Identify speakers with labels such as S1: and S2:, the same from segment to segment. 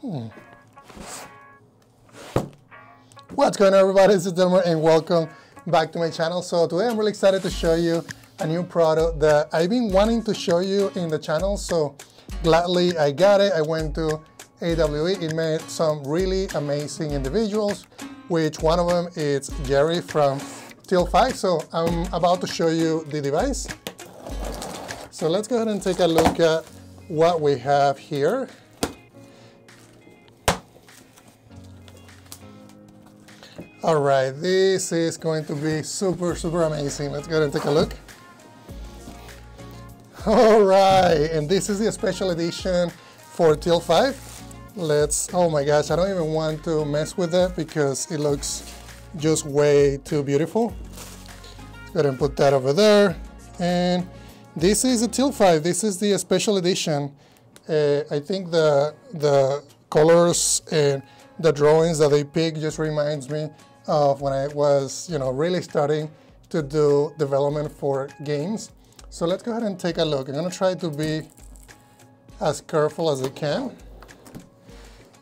S1: Hmm. What's going on everybody, this is Dilmer and welcome back to my channel. So today I'm really excited to show you a new product that I've been wanting to show you in the channel. So gladly I got it. I went to AWE. It met some really amazing individuals, which one of them is Jeri from Tilt 5. So I'm about to show you the device. So let's go ahead and take a look at what we have here. All right, this is going to be super, super amazing. Let's go and take a look. All right, and this is the special edition for Tilt 5. Let's, oh my gosh, I don't even want to mess with it because it looks just way too beautiful. Let's go ahead and put that over there. And this is a Tilt 5, this is the special edition. Uh, I think the, the colors and the drawings that they pick just reminds me of when I was, you know, really starting to do development for games. So let's go ahead and take a look. I'm gonna try to be as careful as I can.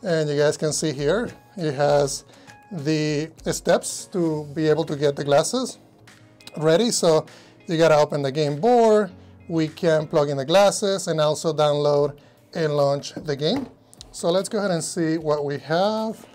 S1: And you guys can see here, it has the steps to be able to get the glasses ready. So you gotta open the game board, we can plug in the glasses and also download and launch the game. So let's go ahead and see what we have.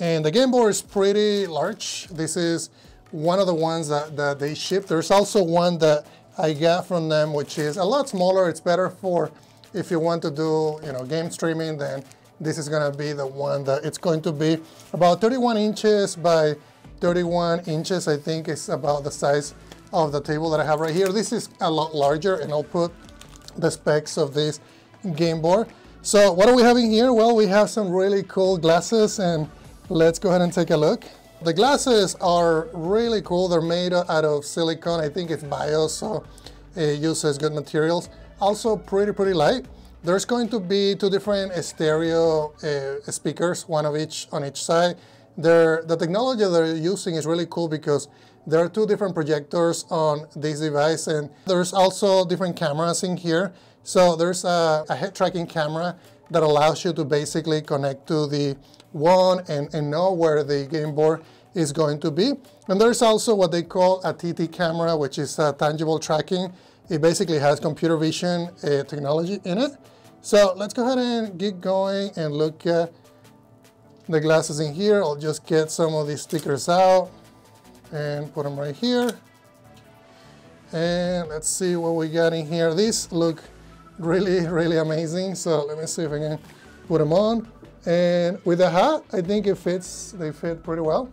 S1: And the game board is pretty large. This is one of the ones that, that they ship. There's also one that I got from them, which is a lot smaller. It's better for if you want to do you know game streaming, then this is gonna be the one that it's going to be about 31 inches by 31 inches. I think it's about the size of the table that I have right here. This is a lot larger and I'll put the specs of this game board. So what are we having here? Well, we have some really cool glasses and Let's go ahead and take a look. The glasses are really cool. They're made out of silicone. I think it's bio, so it uses good materials. Also pretty, pretty light. There's going to be two different stereo uh, speakers, one of each on each side. They're, the technology they're using is really cool because there are two different projectors on this device and there's also different cameras in here. So there's a, a head tracking camera that allows you to basically connect to the one and, and know where the game board is going to be. And there's also what they call a TT camera, which is a tangible tracking. It basically has computer vision uh, technology in it. So let's go ahead and get going and look at the glasses in here. I'll just get some of these stickers out and put them right here. And let's see what we got in here. These look really, really amazing. So let me see if I can put them on. And with the hat, I think it fits, they fit pretty well.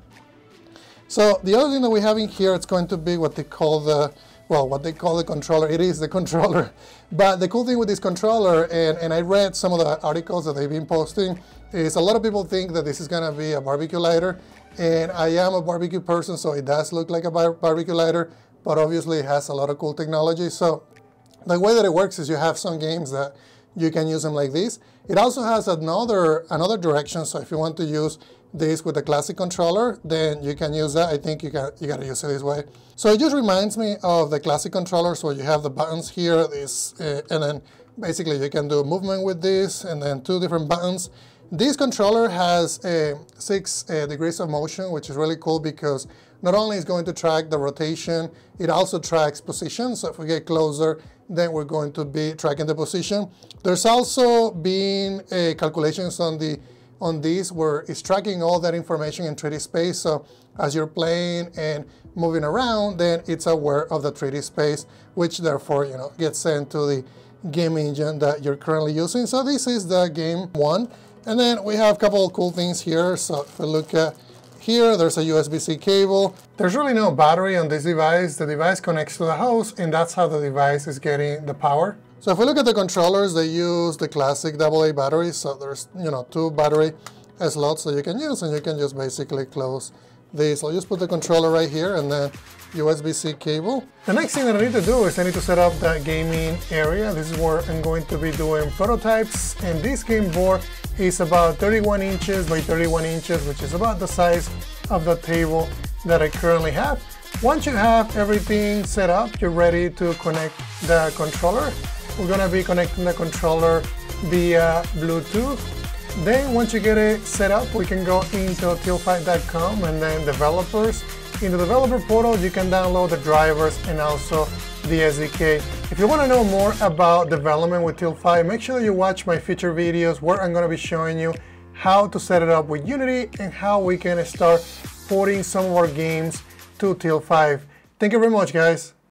S1: So the other thing that we have in here, it's going to be what they call the, well, what they call the controller. It is the controller. But the cool thing with this controller, and, and I read some of the articles that they've been posting, is a lot of people think that this is gonna be a barbecue lighter. And I am a barbecue person, so it does look like a bar barbecue lighter, but obviously it has a lot of cool technology. So the way that it works is you have some games that you can use them like this. It also has another, another direction, so if you want to use this with a classic controller, then you can use that. I think you, got you gotta use it this way. So it just reminds me of the classic controller, so you have the buttons here, this, uh, and then basically you can do movement with this, and then two different buttons. This controller has uh, six uh, degrees of motion, which is really cool because not only is going to track the rotation, it also tracks position. So if we get closer, then we're going to be tracking the position. There's also been calculations on the on this where it's tracking all that information in 3D space. So as you're playing and moving around, then it's aware of the 3D space, which therefore you know gets sent to the game engine that you're currently using. So this is the game one. And then we have a couple of cool things here. So if we look at here, there's a USB-C cable. There's really no battery on this device. The device connects to the host, and that's how the device is getting the power. So if we look at the controllers, they use the classic AA batteries. So there's, you know, two battery slots that you can use, and you can just basically close this. I'll just put the controller right here, and the USB-C cable. The next thing that I need to do is I need to set up that gaming area. This is where I'm going to be doing prototypes, and this game board is about 31 inches by 31 inches, which is about the size of the table that I currently have. Once you have everything set up, you're ready to connect the controller. We're gonna be connecting the controller via Bluetooth. Then once you get it set up, we can go into tiltfive.com and then developers. In the developer portal, you can download the drivers and also the SDK. If you want to know more about development with Tilt 5, make sure you watch my future videos where I'm going to be showing you how to set it up with Unity and how we can start porting some of our games to Tilt 5. Thank you very much, guys.